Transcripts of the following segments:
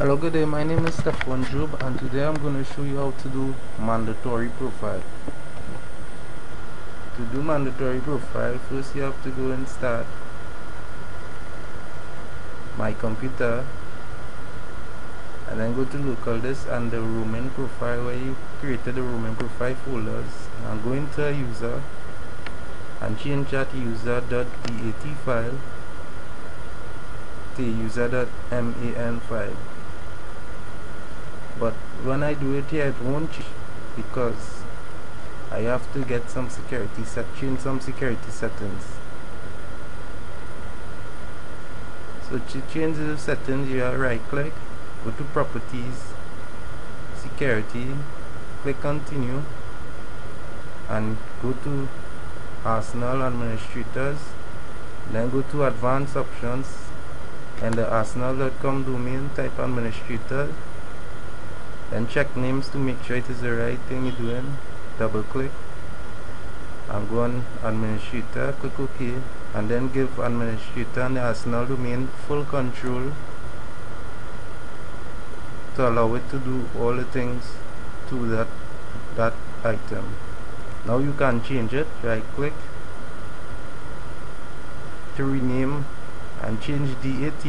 Hello good day. My name is Stefan Job and today I'm going to show you how to do mandatory profile. To do mandatory profile first you have to go and start my computer and then go to local disk and the roaming profile where you created the roaming profile folders. And go into a user and change that user.dat file to user.man file but when I do it here it won't because I have to get some security set change some security settings. So to change the settings you right click go to properties security click continue and go to arsenal administrators then go to advanced options. And the arsenal.com domain type administrator then check names to make sure it is the right thing you're doing. Double click. And go on administrator click ok. And then give administrator and the arsenal domain full control to allow it to do all the things to that that item. Now you can change it. Right click. To rename and change DAT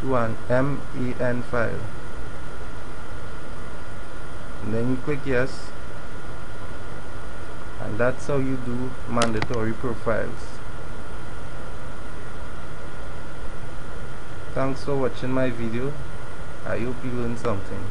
to an MAN file and then you click yes. And that's how you do mandatory profiles. Thanks for watching my video. I hope you learned something